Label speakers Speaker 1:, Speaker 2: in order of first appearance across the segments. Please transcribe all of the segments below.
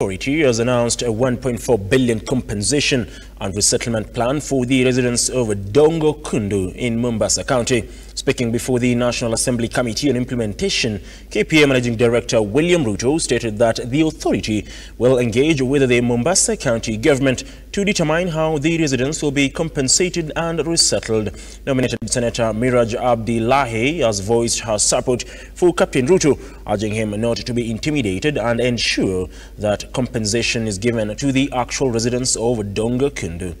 Speaker 1: Authority has announced a 1.4 billion compensation and resettlement plan for the residents of Dongo Kundu in Mombasa County. Speaking before the National Assembly Committee on Implementation, KPA Managing Director William Ruto stated that the authority will engage with the Mombasa County government to determine how the residents will be compensated and resettled. Nominated Senator Miraj Abdillahi has voiced her support for Captain Ruto, urging him not to be intimidated and ensure that compensation is given to the actual residents of Dongo Kundu.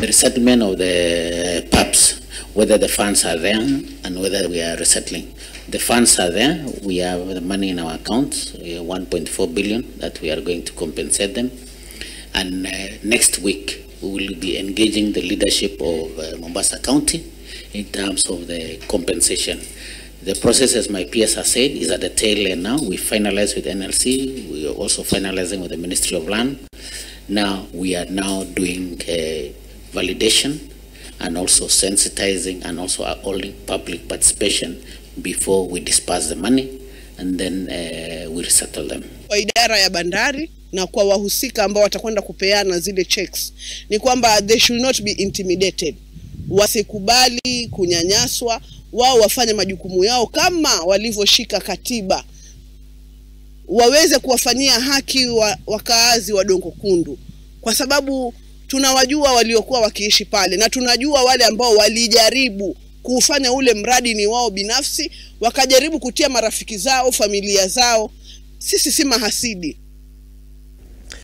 Speaker 2: The resettlement of the PAPs, whether the funds are there and whether we are resettling. The funds are there. We have the money in our accounts, 1.4 billion that we are going to compensate them. And uh, next week, we will be engaging the leadership of uh, Mombasa County in terms of the compensation. The process, as my peers have said, is at the tail end now. We finalize with NLC. We are also finalizing with the Ministry of Land. Now we are now doing uh, validation and also sensitizing and also holding public participation before we disperse the money and then uh, we resettle them.
Speaker 3: Kwa idara ya bandari na kwa wahusika ambao watakwenda kupeana zile checks ni kwamba they should not be intimidated, wasikubali kunyanyaswa, wao wafanye majukumu yao kama walivyoshika katiba, waweze kuwafanyia haki wa, wakaazi wa Dongo Kundu. Kwa sababu tunawajua waliokuwa wakiishi pale na tunajua wale ambao walijaribu kuufanya ule mradi ni wao binafsi, wakajaribu kutia marafiki zao, familia zao. Sisi si mahasidi,